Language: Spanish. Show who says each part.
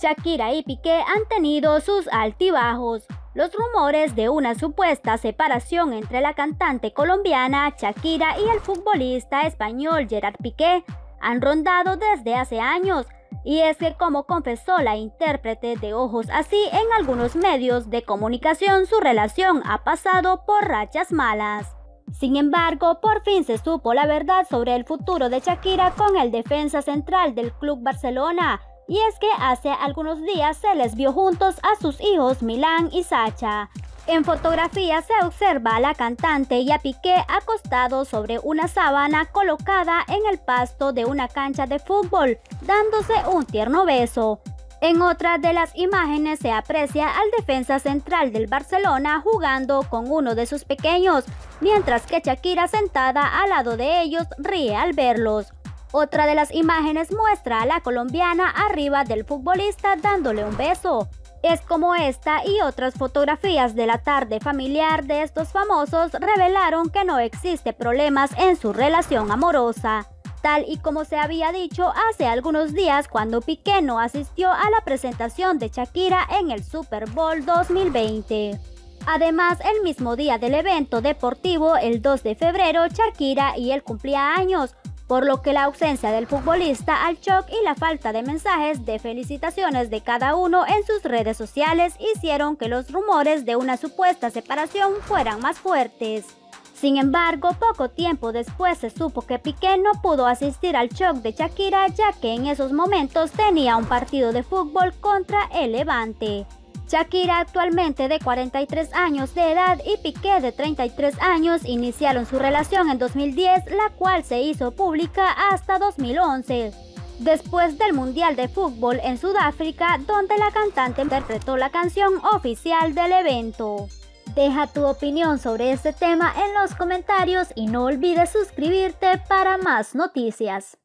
Speaker 1: Shakira y Piqué han tenido sus altibajos. Los rumores de una supuesta separación entre la cantante colombiana Shakira y el futbolista español Gerard Piqué han rondado desde hace años, y es que como confesó la intérprete de Ojos Así en algunos medios de comunicación, su relación ha pasado por rachas malas. Sin embargo, por fin se supo la verdad sobre el futuro de Shakira con el defensa central del Club Barcelona, y es que hace algunos días se les vio juntos a sus hijos Milán y Sacha. En fotografía se observa a la cantante y a Piqué acostados sobre una sábana colocada en el pasto de una cancha de fútbol, dándose un tierno beso. En otra de las imágenes se aprecia al defensa central del Barcelona jugando con uno de sus pequeños, mientras que Shakira sentada al lado de ellos ríe al verlos. Otra de las imágenes muestra a la colombiana arriba del futbolista dándole un beso. Es como esta y otras fotografías de la tarde familiar de estos famosos revelaron que no existe problemas en su relación amorosa, tal y como se había dicho hace algunos días cuando Piqué no asistió a la presentación de Shakira en el Super Bowl 2020. Además, el mismo día del evento deportivo, el 2 de febrero, Shakira y él cumplía años, por lo que la ausencia del futbolista al shock y la falta de mensajes de felicitaciones de cada uno en sus redes sociales hicieron que los rumores de una supuesta separación fueran más fuertes. Sin embargo, poco tiempo después se supo que Piqué no pudo asistir al shock de Shakira ya que en esos momentos tenía un partido de fútbol contra el Levante. Shakira, actualmente de 43 años de edad, y Piqué, de 33 años, iniciaron su relación en 2010, la cual se hizo pública hasta 2011. Después del Mundial de Fútbol en Sudáfrica, donde la cantante interpretó la canción oficial del evento. Deja tu opinión sobre este tema en los comentarios y no olvides suscribirte para más noticias.